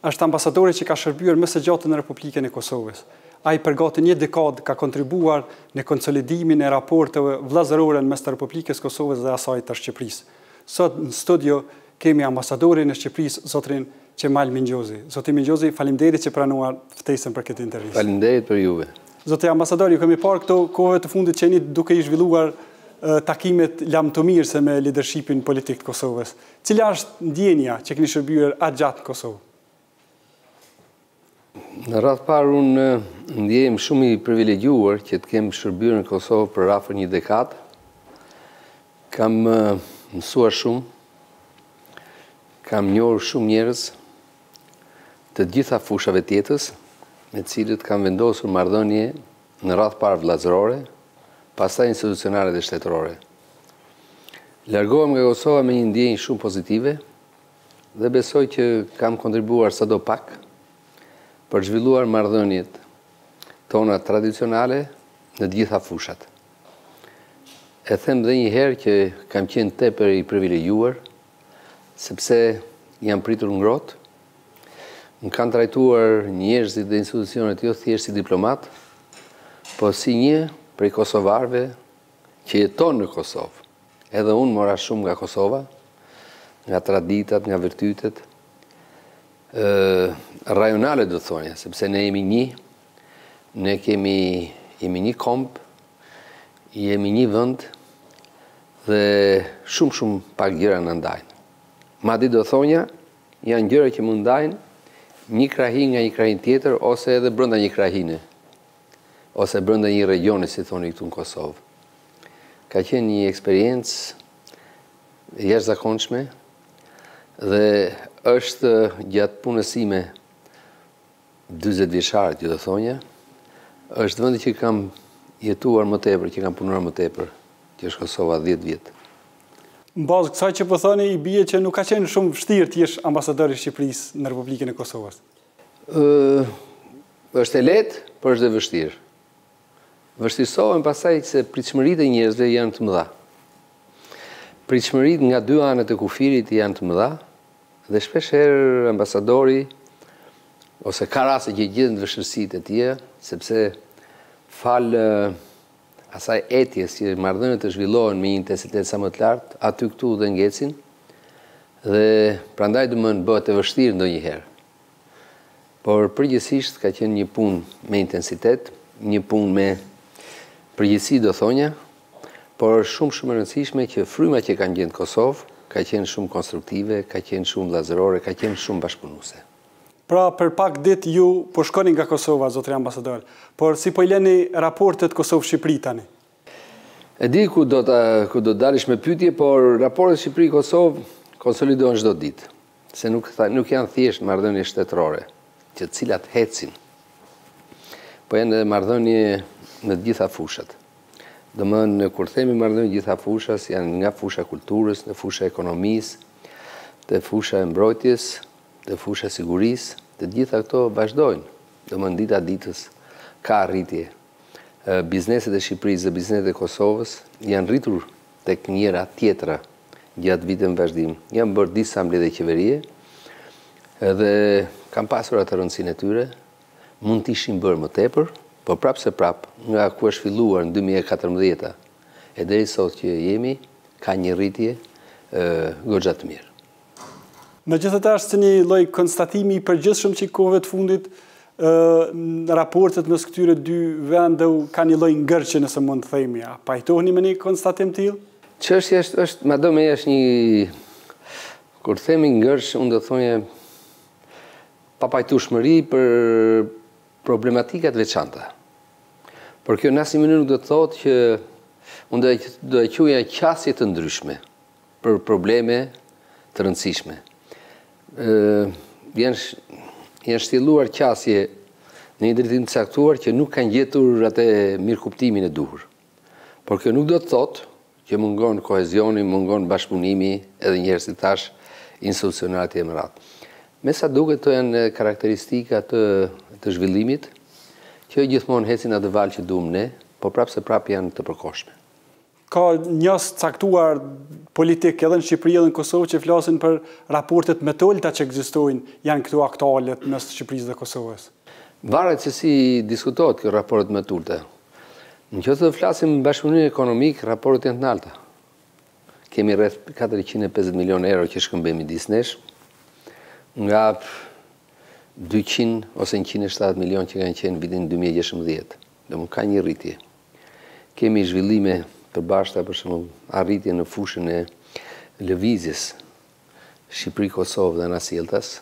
Është ambasadori që ka shërbyer më së gjatë në Republikën e Kosovës. Ai për gati një dekadë ka kontribuar në konsolidimin e raporteve vëllazërore në mes të Republikës së Kosovës dhe asaj të Shqipërisë. Sot në studio kemi ambasadorin e Shqipërisë, zotrin Qemal Minxhozi. Zoti Minxhozi, faleminderit që pranuat ftesën për këtë intervistë. Faleminderit për juve. Zoti ambasador, ju kemi parë këto kohëve të fundit që jeni duke i zhvilluar takimet lamtumirëse me lidershipin politik të Kosovës. Cila është ndjenja që keni shërbyer aq gjatë në Kosovë? Në radhë parë unë ndjehem shumë i privilegjuar që të kem shërbyer në Kosovë për afër një dekadë. Kam mësuar shumë, kam njohur shumë njerëz të gjitha fushave të jetës, me cilët kam vendosur marrëdhënie në radhë parë vëllazërore, pastaj institucionale dhe shtetërore. Largohem nga Kosova me një ndjenjë shumë pozitive dhe besoj që kam kontribuar sado pak për të zhvilluar marrëdhëniet tona tradicionale në të gjitha fushat. E them dhe një herë që kam qenë tepër i privilegjuar sepse jam pritur ngrohtë, më kanë trajtuar njerëzit dhe institucionet jo thjesht si diplomat, por si një prej kosovarëve që jeton në Kosovë. Edhe unë mora shumë nga Kosova, nga traditat, nga virtytet, rajonale do të thonja, sepse ne jemi një, ne kemi, jemi një komb, jemi një vënd, dhe shumë shumë pak gjëra na ndajnë. Madje do të thonja, janë gjëra që mund ndajnë një krahinë nga një krahinë tjetër, ose edhe brënda një krahine. ose brenda një regjioni si thoni këtu në Kosovë. Ka qenë një eksperiencë e jashtëzakonshme dhe është gjatë punës sime 40 vjeçare, do thonja, është vendi që kam jetuar më tepër, që kam punuar më tepër, që është Kosova 10 vjet. Në bazë kësaj që po thoni, i bie që nuk ka qenë shumë vështirë të jesh ambasador i Shqipërisë në Republikën e Kosovës. Ëh, është e lehtë, por është dhe vështirë. Vështirësohet pastaj se pritshmëritë e njerëzve janë të mëdha. Pritshmëritë nga dy anët e kufirit janë të mëdha dhe shpesh herë ambasadori ose ka raste që gjindet në vështirësitë e tij, sepse falë asaj etjes që marrëdhëniet të zhvillohen me një intensitet sa më të lartë, aty këtu dhe ngecin, dhe prandaj domethënë bëhet e vështirë ndonjëherë. Por përgjithësisht ka qenë një punë me intensitet, një punë me përgjegjësi do thonja, por shumë shumë e rëndësishme që fryma që kam gjet në Kosovë, ka qenë shumë konstruktive, ka qenë shumë vllazërore, ka qenë shumë bashkëpunuese. Pra për pak ditë ju po shkoni nga Kosova zotri ambasador, por si po i leni raportet Kosovë Shqipëri tani? E di ku do të ku do të dalësh me pyetje, por raportet Shqipëri Kosovë konsolidohen çdo ditë, se nuk nuk janë thjesht marrëdhënie shtetërore, që të cilat ecin, po janë edhe marrëdhënie në të gjitha fushat. Domethënë kur themi marrëdhënie të gjitha fushat janë nga fusha e kulturës, te fusha e ekonomisë, te fusha e mbrojtjes, Te fusha e sigurisë, të gjitha këto vazhdojnë. Domethënë dita ditës ka rritje. Bizneset e Shqipërisë dhe bizneset e Kosovës janë rritur tek njëra tjetra gjatë viteve në vazhdim. Janë bërë disa mbledhje qeverie dhe kanë pasur atë rëndësinë e tyre. Mund të ishin bërë më tepër, por prapë se prapë nga ku është filluar në 2014 e deri sot që jemi, ka një rritje goxha të mirë. Megjithatë është një lloj konstatimi i përgjithshëm që kohëve të fundit në raportet mes këtyre dy vendeve ka një lloj ngërçi nëse mund të themi. A pajtoheni me një konstatim të tillë? Çështja është është domethënë është një kur themi ngërç, unë do të thoja papajtueshmëri për problematika të veçanta. Por kjo në asnjë mënyrë nuk do të thotë që unë do e quaja qasje të ndryshme. për probleme të rëndësishme. Janë shtjelluar qasje në një drejtim të caktuar që nuk kanë gjetur atë mirëkuptimin e duhur. Por kjo nuk do të thotë që mungon kohezioni, mungon bashkëpunimi edhe njëherësh itakat institucionale e me radhë. Me sa duket këto janë karakteristika të, të zhvillimit, që jo gjithmonë ecin atë valë që duam ne, por prapë se prapë janë të përkohshme. Ka njerëz të caktuar politikë edhe në Shqipëri edhe në Kosovë që flasin për raportet më të ulta që ekzistojnë, janë këto aktuale mes Shqipërisë dhe Kosovës. Varet se si diskutohet kjo raportet më të ulta. Në qoftë se do të flasim në bashkëpunimin ekonomik, raportet janë të nalta. Kemi rreth katërqind e pesëdhjetë milionë euro që shkëmbejmë midis nesh, nga dyqind ose njëqind e shtatëdhjetë milionë që kanë qenë vitin dy mijë e gjashtëmbëdhjetë. Domethënë ka një rritje. Kemi zhvillime të përbashkëta, për shembull, arritje në fushën e lëvizjes Shqipëri-Kosovë dhe anasjelltas.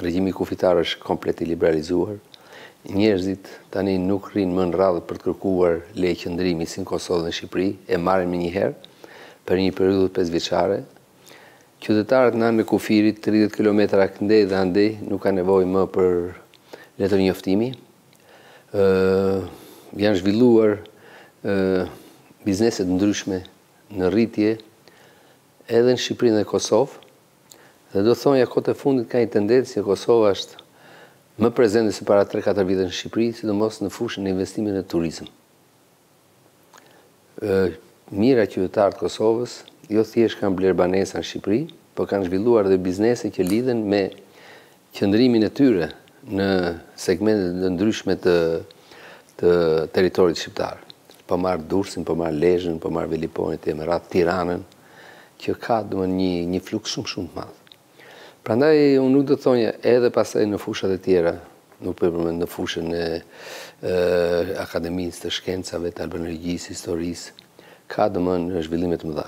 Regjimi kufitar është komplet i liberalizuar. Njerëzit tani nuk rrinë më në radhë për të kërkuar leje qëndrimi si në Kosovë dhe në Shqipëri, e marrin menjëherë për një periudhë pesëvjeçare. Qytetarët në anën e kufirit, tridhjetë kilometra këndej dhe andej, nuk kanë nevojë më për letërnjoftimi. Janë zhvilluar biznese të ndryshme në rritje edhe në Shqipëri dhe Kosovë. Dhe do të thonja kohët e fundit ka një tendencë që Kosova është më prezente se para 3-4 vjetësh në Shqipëri, sidomos në fushën e investimeve në turizëm. Mijëra qytetarë të Kosovës jo thjesht kanë blerë banesa në Shqipëri, por kanë zhvilluar edhe biznese që lidhen me qëndrimin e tyre në segmente të ndryshme të të territorit shqiptar. Po marr Durrësin, po marr Lezhën, po marr Velipojën e me radhë, Tiranën, që ka domethënë një një fluks shumë shumë të madh. Prandaj unë nuk do të thonja edhe pastaj në fushat e tjera, nuk po i përmend në fushën e Akademisë të Shkencave, të Albanologjisë, Historisë, ka domthonë zhvillime të mëdha.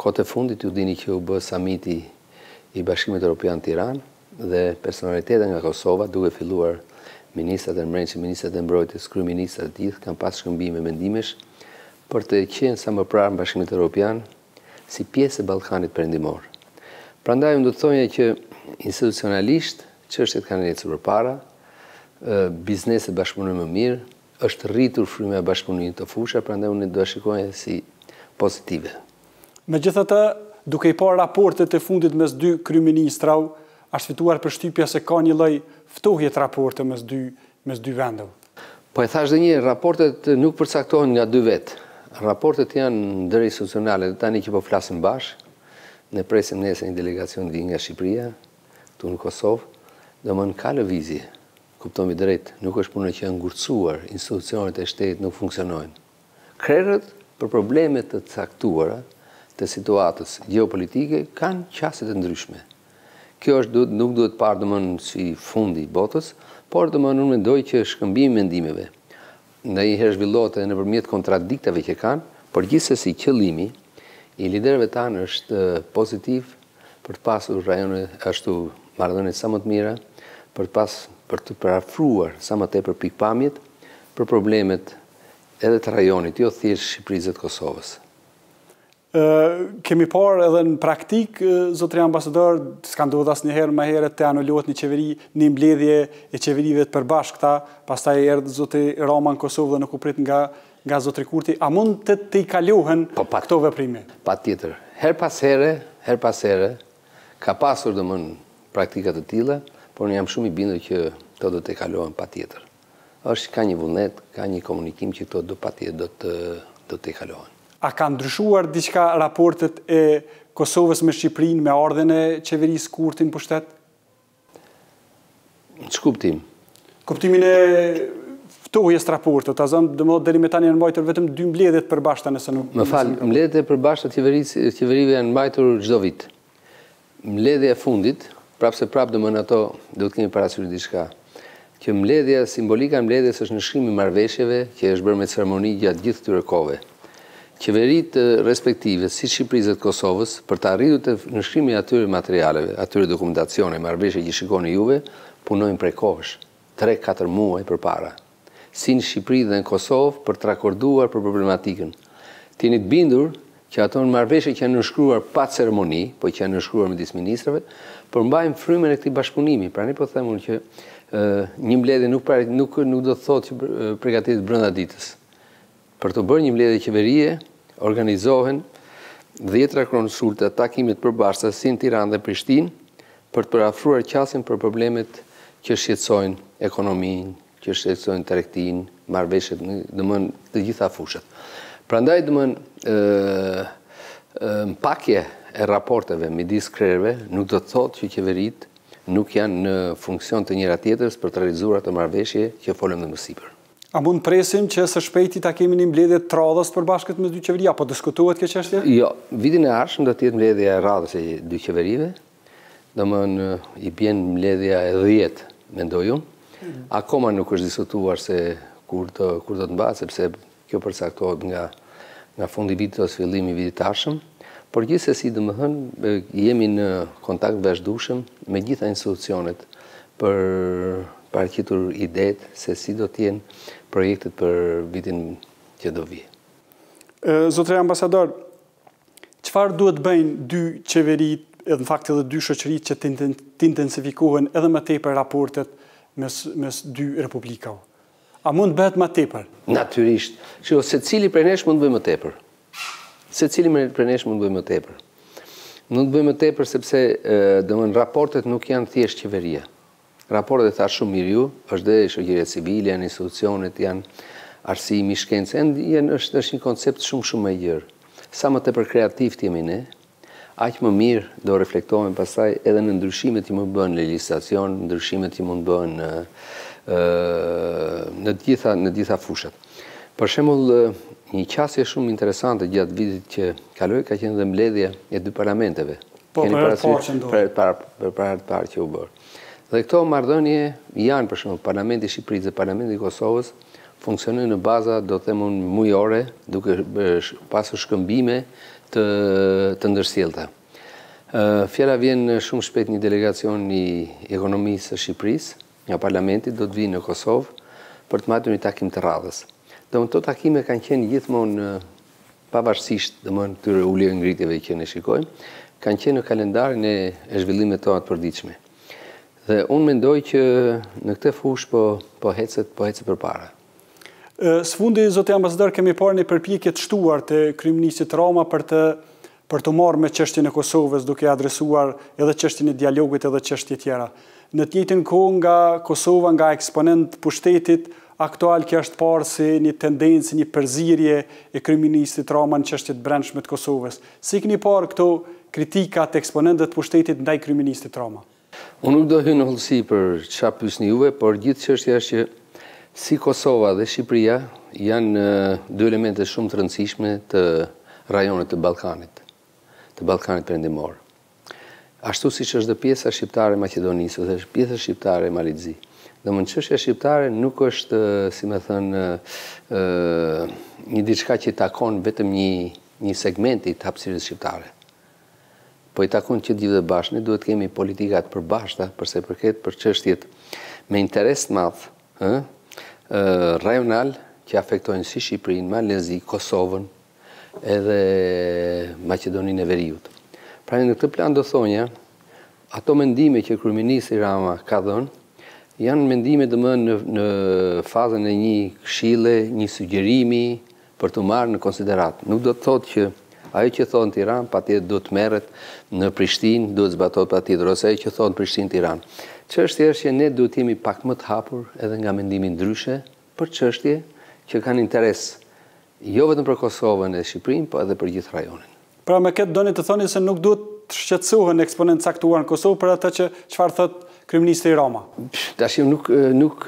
Kohët e fundit ju dini që u bë samiti i Bashkimit Europian Tiranë dhe personalitete nga Kosova, duke filluar ministrat e brendshëm, ministrat e mbrojtjes, kryeministrat e gjithë kanë pas shkëmbime mendimesh për të qenë sa më pranë Bashkimit Europian, si pjesë e Ballkanit Perëndimor. Prandaj unë do të thonja që institucionalisht çështjet kanë ecur përpara, bizneset bashkëpunojnë më mirë, është rritur fryma e bashkëpunimit të fushave, prandaj unë do e shikoja si pozitive. Megjithatë, duke i parë raportet e fundit mes dy kryeministrave, është fituar përshtypja se ka një lloj ftohje të raporteve mes dy mes dy vendeve. Po e thashë dhe një herë, raportet nuk përcaktohen nga dy vetë. Raportet janë ndërinstitucionale dhe tani që po flasim bashkë, ne presim nesër një delegacion të vijë nga Shqipëria, këtu në Kosovë, domethënë ka lëvizje, kuptohemi drejt, nuk është puna që janë ngurtësuar, institucionet e shtetit nuk funksionojnë. Krerët për probleme të caktuara të situatës gjeopolitike kanë qasje të ndryshme. Kjo është nuk duhet parë domthonë si fundi i botës, por domthonë unë mendoj që shkëmbimi i mendimeve ndonjëherë zhvillohet edhe nëpërmjet kontradiktave që kanë, por gjithsesi qëllimi i liderëve tanë është pozitiv për të pasur rajone ashtu marrëdhënie sa më të mira, për të pas për të përafruar sa më tepër pikëpamjet për problemet Edhe të rajonit, jo thjesht Shqipërisë dhe të Kosovës. Kemi parë edhe në praktikë, zotëri ambasador, s'ka ndodhur asnjëherë më herët të anulohet një qeveri, një mbledhje e qeverive të përbashkëta, pastaj erdh zotëri Rama në Kosovë dhe nuk u prit nga nga zotëri Kurti, a mund të tejkalohen këto veprime? Patjetër. Herë pas here, herë pas here, ka pasur domthonë praktika të tilla, por unë jam shumë i bindur që këto do të tejkalohen patjetër. Është ka një vullnet, ka një komunikim që këto do patjetër do të tejkalohen. A kanë ndryshuar diçka raportet e Kosovës me Shqipërinë me ardhjen e qeverisë Kurti në pushtet? Në ç'kuptim? Kuptimin e ftohjes të raporteve, ta zëmë, domethënë deri me tani janë mbajtur vetëm dy mbledhje të përbashkëta nëse nuk... Më fal, mbledhjet e përbashkëta të qeverisë, qeverive janë mbajtur çdo vit. Mbledhja e fundit, prapëseprapë domethënë ato duhet të kemi parasysh diçka. Kjo mbledhja, simbolika e mbledhjes është nënshkrimi i marrëveshjeve që është bërë me ceremoni gjatë gjithë këtyre kohëve. Qeveritë respektive, si Shqipërisë dhe të Kosovës, për të arritur te nënshkrimi i atyre materialeve, atyre dokumentacione, marrëveshje që shikoni juve, punojnë prej kohësh, tre, katër muaj përpara. si në Shqipëri dhe në Kosovë për të rakorduar për problematikën. Të jeni të bindur që ato në marrëveshje që janë nënshkruar pa ceremoni, po që janë nënshkruar midis ministrave, përmbajnë frymën e këtij bashkëpunimi. Prandaj po them unë që një mbledhje nuk nuk nuk do të thotë që përgatitet brenda ditës. Për të bërë një mbledhje qeverie, organizohen dhjetëra konsulta, takime të përbashkëta si në Tiranë dhe Prishtinë, për të përafruar qasjen për problemet që shqetësojnë ekonominë, që shqetësojnë tregtinë, marrëveshjet, domthon të gjitha fushat. Prandaj domthon ë mpakje e raporteve midis krerëve nuk do të thotë që qeveritë nuk janë në funksion të njëra-tjetrës për të realizuar ato marrëveshje që folëm dhe më sipër. A mund të presim që së shpejti ta kemi një mbledhje të radhës të përbashkët me dy qeveri, apo diskutohet kjo çështje? Jo, vitin e ardhshëm do të jetë mbledhja e radhës e dy qeverive, domthonë i bjen mbledhja e dhjetë, mendoj unë. Akoma nuk është diskutuar se kur do kur do të mbahet, sepse kjo përcaktohet nga nga fundi vitit ose fillimi i vitit të ardhshëm. Por gjithsesi, domethënë, jemi në kontakt vazhdueshëm me gjitha institucionet për paraqitur idetë se si do të jenë projektet për vitin që do vijë. Zotëri ambasador, çfarë duhet të bëjnë dy qeveritë, në fakt edhe dy shoqëritë që të intensifikohen edhe më tepër raportet mes mes dy republikave? A mund të bëhet më tepër? Natyrisht. Shiko, secili prej nesh mund të bëjë më tepër. Secili prej nesh mund të bëjë më tepër. Mund të bëjë më tepër sepse domthon raportet nuk janë thjesht qeveria. Raportet thatë shumë mirë ju, është dhe shoqëria civile, janë institucionet, janë arsimi, shkenca, janë është është një koncept shumë shumë më i gjerë. Sa më tepër kreativ të jemi ne, Aq më mirë do reflektohen pastaj edhe në ndryshimet që mund të bëhen në legjislacion, ndryshimet që mund të bëhen në në të gjitha në të gjitha fushat. Për shembull, një qasje shumë interesante gjatë vitit që kaloi ka qenë dhe mbledhja e dy parlamenteve. Po, për herë të parë që ndodhi. Për herë të parë që u bë. Dhe këto marrëdhënie janë për shembull Parlamenti i Shqipërisë dhe Parlamenti i Kosovës Funksionojnë në baza, do të them unë, mujore, duke pasur shkëmbime të të ndërsjellta. Fjala vjen shumë shpejt një delegacion i ekonomisë së Shqipërisë, nga parlamenti do të vijë në Kosovë për të mbajtur një takim të radhës. Domthon këto takime kanë qenë gjithmonë pavarësisht domthon këtyre ulje ngritjeve që ne shikojmë, kanë qenë në kalendarin e zhvillimeve tona të përditshme. Dhe unë mendoj që në këtë fushë po po ecet, po ecet përpara. Së fundi, zoti ambasador, kemi parë një përpjekje të shtuar të kryeministrit Rama për të për t'u marrë me çështjen e Kosovës, duke adresuar edhe çështjen e dialogut edhe çështje tjera. Në të njëjtën kohë nga Kosova, nga eksponentë të pushtetit aktual kjo është parë si një tendencë, një përzierje e kryeministrit Rama në çështje të brendshme të Kosovës. Si i keni parë këto kritika të eksponentëve të pushtetit ndaj kryeministrit Rama? Unë nuk do hy në hollësi për ça pysni juve, por gjithë çështja është që si Kosova dhe Shqipëria janë dy elemente shumë të rëndësishme të rajonit të Ballkanit, të Ballkanit Perëndimor. Ashtu siç është dhe pjesa shqiptare e Maqedonisë ose është pjesa shqiptare e Malit të Zi. Domthon çështja shqiptare nuk është, si me thënë, ë një diçka që i takon vetëm një një segmenti të hapësirës shqiptare. Po i takon që të gjithëve bashkë. Ne duhet të kemi politika të përbashkëta për sa i përket për çështjet me interes të madh, ë rajonal që afektojnë si Shqipërinë, Malin e Zi, Kosovën, edhe Maqedoninë e Veriut. Pra në këtë plan do thonja, ato mendime që kryeministri Rama ka dhënë, janë mendime domethënë në në fazën e një këshille, një sugjerimi, për t'u marrë në konsideratë, nuk do të thotë që ajo që thuhet në Tiranë patjetër duhet të merret në Prishtinë, duhet të zbatohet patjetër ose ajo që thuhet në Prishtinë Tiranë. Çështja është që ne duhet të jemi pak më të hapur edhe nga mendimi ndryshe për çështje që kanë interes jo vetëm për Kosovën e Shqipërinë, po edhe për gjithë rajonin. Pra me këtë doni të thoni se nuk duhet të shqetësohen eksponentë të caktuar në Kosovë për atë që çfarë thotë kryeministri Rama? Tash unë nuk nuk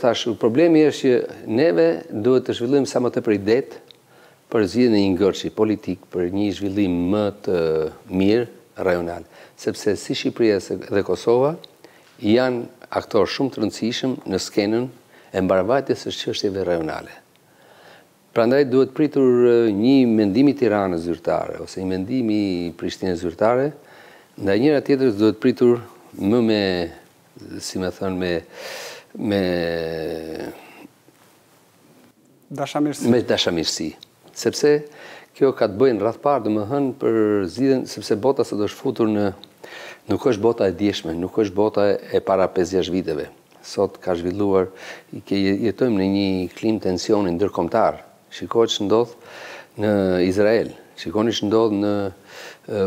thash, problemi është që neve duhet të zhvillojmë sa më tepër idetë për zgjidhjen e një ngërçi politik, për një zhvillim më të mirë rajonal, sepse si Shqipëria dhe Kosova janë aktorë shumë të rëndësishëm në skenën e mbarëvajtjes së çështjeve rajonale. Prandaj duhet pritur një mendim i Tiranës zyrtare ose një mendim i Prishtinës zyrtare, ndaj njëra tjetrës duhet pritur më me si me thënë me me dashamirësi. Me dashamirësi. Sepse kjo ka të bëjë në radhë të parë domethënë për zgjidhjen sepse bota sot është futur në nuk është bota e djeshme, nuk është bota e para pesë gjashtë viteve. Sot ka zhvilluar, jetojmë në një klimë tensioni ndërkombëtar. Shikoni ç'ndodh në Izrael, shikoni ç'ndodh në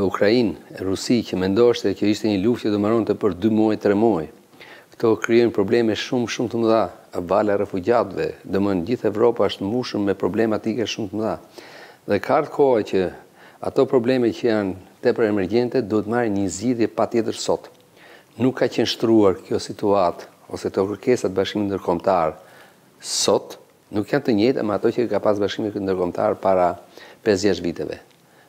Ukrainë, Rusi që mendohej se kjo ishte një luftë që do mbaronte për dy muaj, tre muaj. Këto krijojnë probleme shumë, shumë të mëdha, vala e refugjatëve, domethënë gjithë Evropa është mbushur me problematika shumë të mëdha. Dhe ka ardhur koha që ato probleme që janë tepër emergjente duhet të marrin një zgjidhje patjetër sot. Nuk ka qenë shtruar kjo situatë ose këto kërkesat e bashkimit ndërkombëtar sot, nuk janë të njëjta me ato që ka pas bashkimi ndërkombëtar para pesë-gjashtë viteve.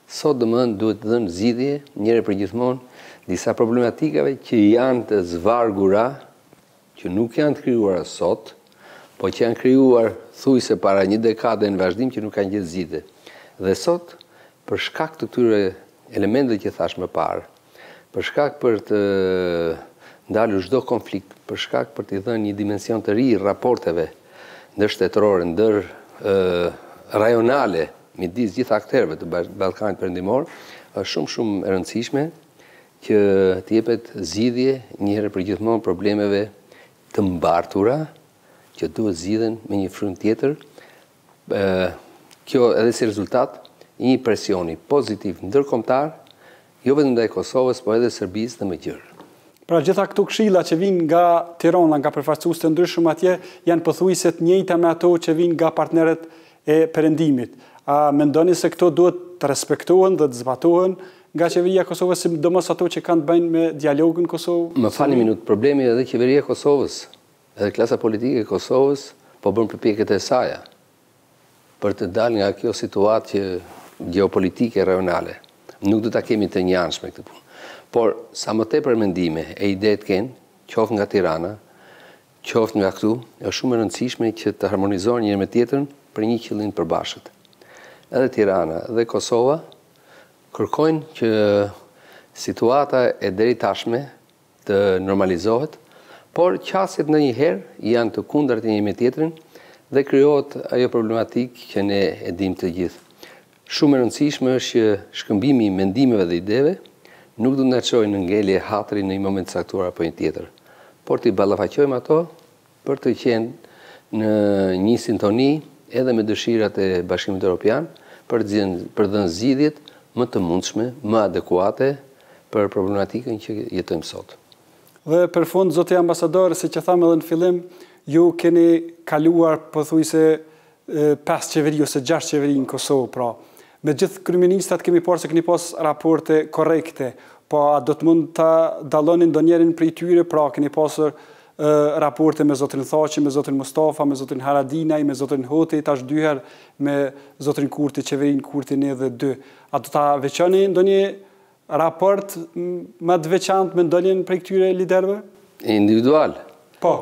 Sot, domethënë, duhet dhënë zgjidhje një herë përgjithmonë disa problematikave që janë të zvargura, që nuk janë të krijuara sot, po që janë krijuar thuajse para një dekade në vazhdim që nuk kanë gjetë zgjidhje. Dhe sot, për shkak të këtyre elementëve që thashë më parë, Për shkak për të ndalur çdo konflikt, për shkak për t'i dhënë një dimension të ri raporteve ndërshtetërore, ndërrajonale midis gjithë aktorëve të Ballkanit Perëndimor, është shumë shumë e rëndësishme që të jepet zgjidhje një herë përgjithmonë problemeve të mbartura që duhet zgjidhen me një frymë tjetër Kjo edhe si rezultat i një presioni pozitiv ndërkombëtar, jo vetëm ndaj Kosovës, por edhe Serbisë dhe më gjerë. Pra gjitha këto këshilla që vijnë nga Tirana, nga përfaqësues të ndryshëm atje, janë pothuajse të njëjta me ato që vijnë nga partnerët e Perëndimit. A mendoni se këto duhet të respektohen dhe të zbatohen nga Qeveria e Kosovës, sidomos ato që kanë të bëjnë me dialogun Kosovë? Më falni një minutë, problemi edhe Qeveria e Kosovës Edhe klasa politike e Kosovës po bën përpjekjet e saja për të dalë nga kjo situatë që gjeopolitike rajonale. Nuk do ta kemi të njëanshme këtë punë. Por sa më tepër mendime e ide të kenë, qoftë nga Tirana, qoftë nga këtu, është shumë e rëndësishme që të harmonizohen njëra me tjetrën për një qëllim të përbashkët. Edhe Tirana dhe Kosova kërkojnë që situata e deri tashme të normalizohet, por qasjet ndonjëherë janë të kundërta një me tjetrin dhe krijohet ajo problematikë që ne e dimë të gjithë. Shumë e rëndësishme është që shkëmbimi i mendimeve dhe ideve nuk do të na çojë në ngelje hatri në një moment të caktuar apo një tjetër, por t'i ballafaqojmë ato për të qenë në një sintoni edhe me dëshirat e Bashkimit Europian për të dhënë zgjidhjet më të mundshme, më adekuate për problematikën që jetojmë sot. Dhe për fund, zoti ambasador, siç e thamë edhe në fillim, ju keni kaluar pothuajse pesë qeveri ose gjashtë qeveri në Kosovë pra. Me gjithë kryeministrat kemi parë se keni pas raporte korrekte, po a do të mund ta dalloni ndonjërin prej tyre, pra keni pasur raporte me zotrin Thaçi, me zotrin Mustafa, me zotrin Haradinaj, me zotrin Hoti, tash dy herë me zotrin Kurti, qeverinë Kurti një dhe dy. A do ta veçoni ndonjë Raport më të veçantë me ndonjën prej këtyre liderëve? Individual? Po.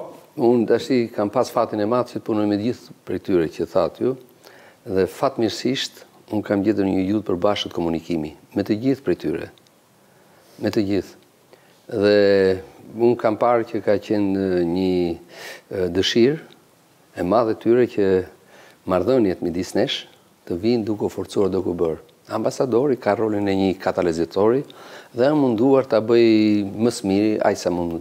Unë tashti kam pas fatin e madh që të punoj me të gjithë prej këtyre që thatë ju dhe fatmirësisht unë kam gjetur një gjuhë të përbashkët komunikimi me të gjithë prej tyre. Me të gjithë. Dhe unë kam parë që ka qenë një dëshirë e madhe e tyre që marrëdhëniet midis nesh të vijnë duke u forcuar duke u bërë. Ambasadori ka rolin e një katalizatori dhe jam munduar ta bëj më së miri aq sa mund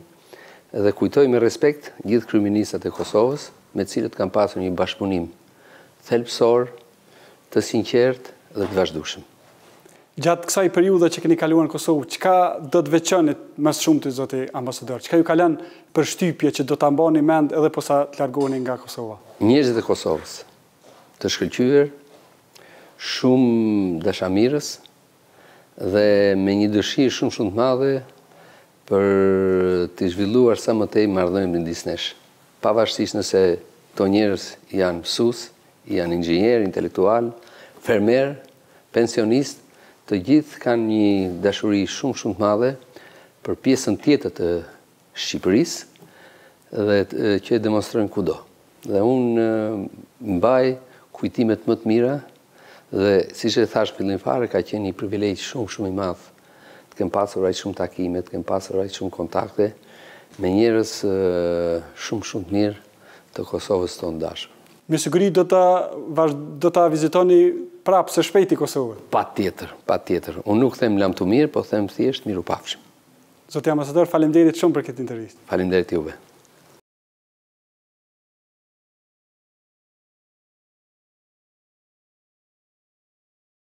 dhe kujtoj me respekt gjithë kryeministrat e Kosovës me të cilët kam pasur një bashkëpunim thelbësor, të sinqertë dhe të vazhdueshëm. Gjatë kësaj periudhe që keni kaluar në Kosovë, çka do të veçonit më së shumti zoti ambasador? Çka ju ka lënë përshtypje që do ta mbani mend edhe posa të largoheni nga Kosova? Njerëzit e Kosovës, Të shkëlqyer, shumë dashamirës dhe me një dëshirë shumë shumë të madhe për t'i zhvilluar sa më tej marrëdhëniet midis nesh. Pavarësisht nëse këto njerëz janë mësues, janë inxhinierë, intelektualë, fermerë, pensionistë, të gjithë kanë një dashuri shumë shumë të madhe për pjesën tjetër të Shqipërisë dhe që e demonstrojnë kudo. Dhe unë mbaj kujtimet më të mira dhe siç e thash fillim fare ka qenë një privilegj shumë shumë i madh të kem pasur aq shumë takime, të kem pasur aq shumë kontakte me njerëz shumë shumë të mirë të Kosovës tonë të dashur. Me siguri do ta do ta vizitoni prapë së shpejti Kosovën. Patjetër, patjetër. Unë nuk them lamtumirë, po them thjesht mirupafshim. Zoti Ambasador, faleminderit shumë për këtë intervistë. Faleminderit juve.